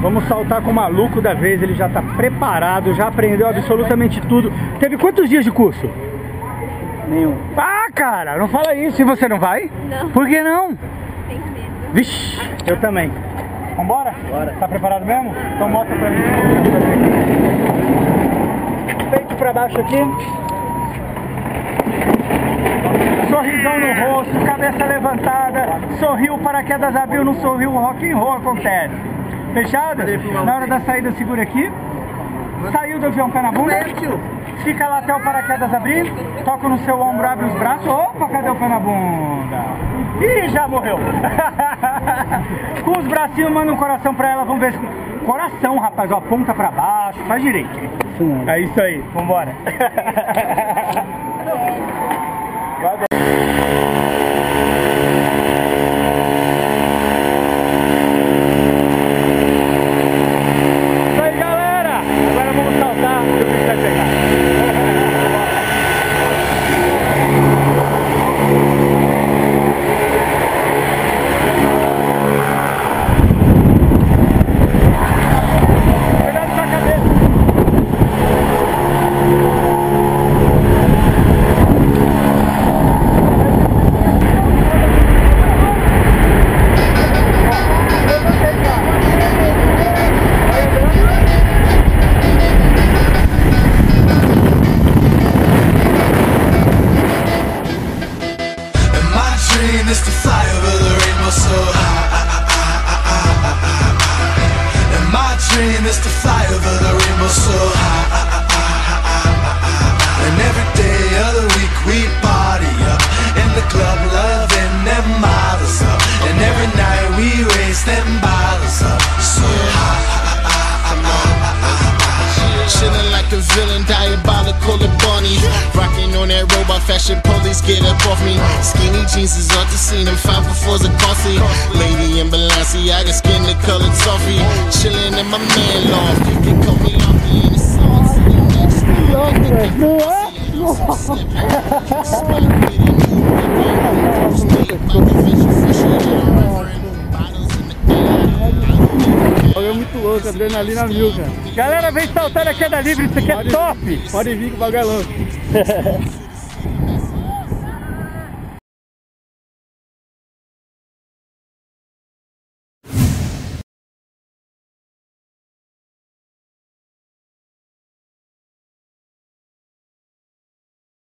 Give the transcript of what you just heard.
Vamos saltar com o maluco da vez, ele já tá preparado, já aprendeu absolutamente tudo. Teve quantos dias de curso? Nenhum. Ah, cara, não fala isso. E você não vai? Não. Por que não? Tenho medo. Vixe, eu também. Vambora? Bora. Tá preparado mesmo? Então mostra pra mim. Peito pra baixo aqui. Cabeça levantada. Sorriu, paraquedas abriu, não sorriu, rock and roll acontece. Fechado? Na hora da saída segura aqui. Saiu do avião pé na bunda. Fica lá até o paraquedas abrir. Toca no seu ombro, abre os braços. Opa, cadê o pé na bunda? Ih, já morreu. Com os bracinhos, manda um coração pra ela. Vamos ver se... Coração, rapaz. Ó, ponta pra baixo. Faz direito. É isso aí. Vambora. Vai, vai. Isso aí, galera! Is to fly over the rainbow so robot fashion, police get up off me. Skinny jeans is off the scene, and five befores are costly. Lady in Balenciaga, skin the colored toffee. Chillin' in my man loft, you can call me off the innocence. É muito louco, adrenalina mil, cara. Galera, vem saltar a queda livre, isso aqui é top! Pode vir que o bagulho é louco.